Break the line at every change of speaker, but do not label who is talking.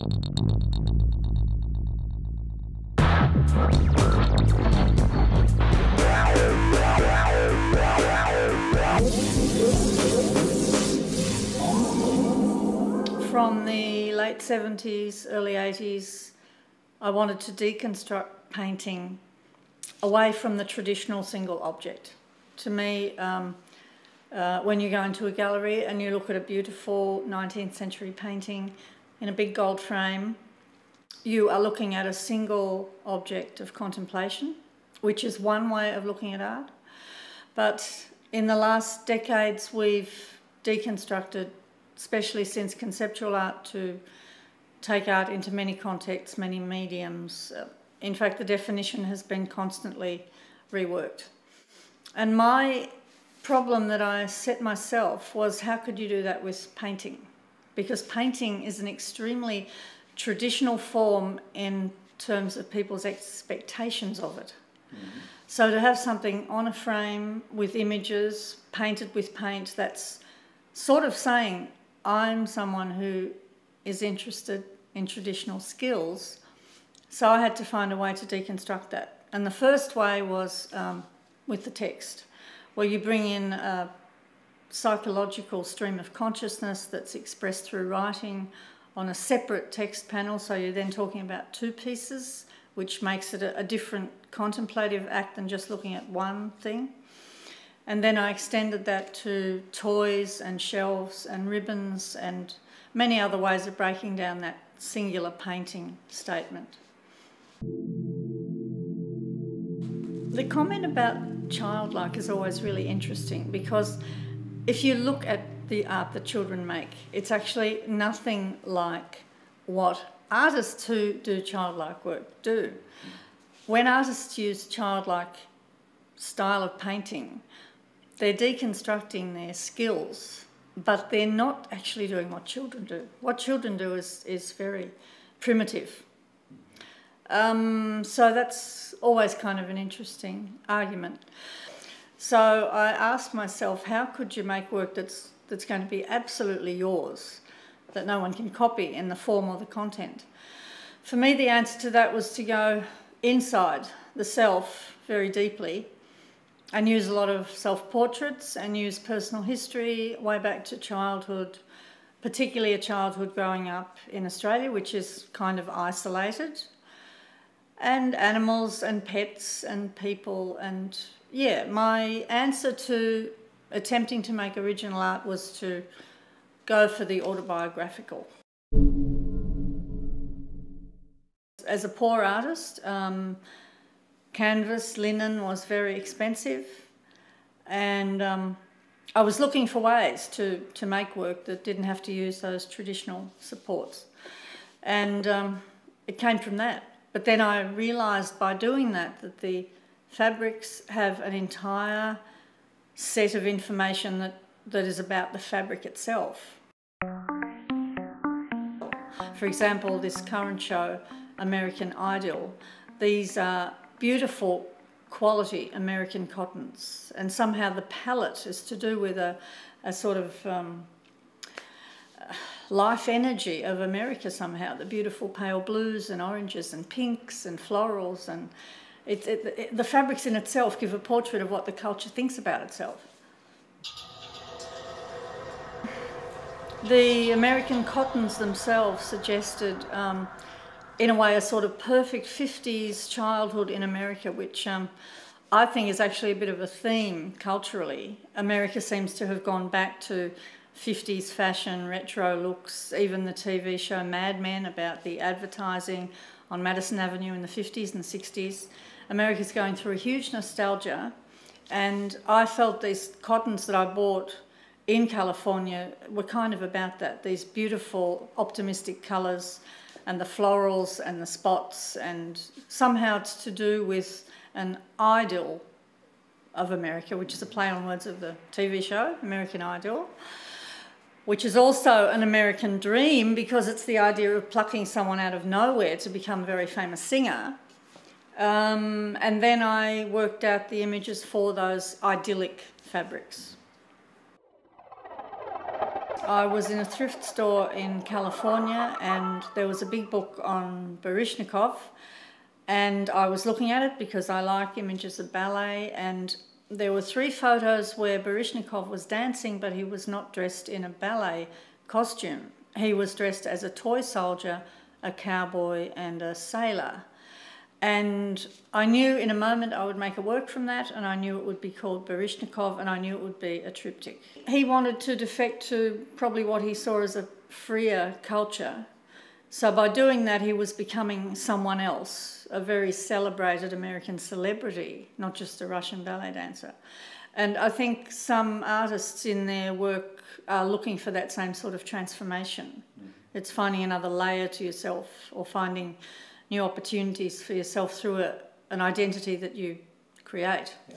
From the late 70s, early 80s, I wanted to deconstruct painting away from the traditional single object. To me, um, uh, when you go into a gallery and you look at a beautiful 19th century painting in a big gold frame, you are looking at a single object of contemplation, which is one way of looking at art. But in the last decades, we've deconstructed, especially since conceptual art, to take art into many contexts, many mediums. Uh, in fact, the definition has been constantly reworked. And my problem that I set myself was how could you do that with painting? Because painting is an extremely traditional form in terms of people's expectations of it. Mm-hmm. So to have something on a frame with images painted with paint, that's sort of saying I'm someone who is interested in traditional skills. So I had to find a way to deconstruct that. And the first way was um, with the text, where you bring in a psychological stream of consciousness that's expressed through writing on a separate text panel. So you're then talking about two pieces, which makes it a, a different contemplative act than just looking at one thing. And then I extended that to toys and shelves and ribbons and many other ways of breaking down that singular painting statement. The comment about childlike is always really interesting because if you look at the art that children make, it's actually nothing like what artists who do childlike work do. When artists use childlike style of painting, they're deconstructing their skills but they're not actually doing what children do. What children do is, is very primitive. Um, so that's always kind of an interesting argument. So I asked myself, how could you make work that's, that's going to be absolutely yours, that no one can copy in the form or the content? For me, the answer to that was to go inside the self very deeply and use a lot of self-portraits and use personal history way back to childhood, particularly a childhood growing up in Australia, which is kind of isolated, and animals and pets and people. And yeah, my answer to attempting to make original art was to go for the autobiographical. As a poor artist, um, canvas, linen was very expensive, and um, I was looking for ways to, to make work that didn't have to use those traditional supports. And um, it came from that. But then I realised by doing that that the fabrics have an entire set of information that, that is about the fabric itself. For example, this current show, American Idyll, these are beautiful quality American cottons, and somehow the palette is to do with a, a sort of um, life energy of America somehow, the beautiful pale blues and oranges and pinks and florals and it, it, the fabrics in itself give a portrait of what the culture thinks about itself. The American cottons themselves suggested um, in a way, a sort of perfect 50s childhood in America, which um, I think is actually a bit of a theme culturally. America seems to have gone back to 50s fashion, retro looks, even the TV show Mad Men about the advertising on Madison Avenue in the 50s and 60s. America's going through a huge nostalgia, and I felt these cottons that I bought in California were kind of about that these beautiful, optimistic colours and the florals and the spots, and somehow it's to do with an idyll of America, which is a play on words of the TV show, American Idol, which is also an American dream because it's the idea of plucking someone out of nowhere to become a very famous singer. Um, and then I worked out the images for those idyllic fabrics. I was in a thrift store in California and there was a big book on Baryshnikov and I was looking at it because I like images of ballet and there were three photos where Baryshnikov was dancing but he was not dressed in a ballet costume. He was dressed as a toy soldier, a cowboy and a sailor. And I knew in a moment I would make a work from that, and I knew it would be called Baryshnikov, and I knew it would be a triptych. He wanted to defect to probably what he saw as a freer culture. So by doing that, he was becoming someone else, a very celebrated American celebrity, not just a Russian ballet dancer. And I think some artists in their work are looking for that same sort of transformation. Mm. It's finding another layer to yourself or finding new opportunities for yourself through a, an identity that you create. Yeah.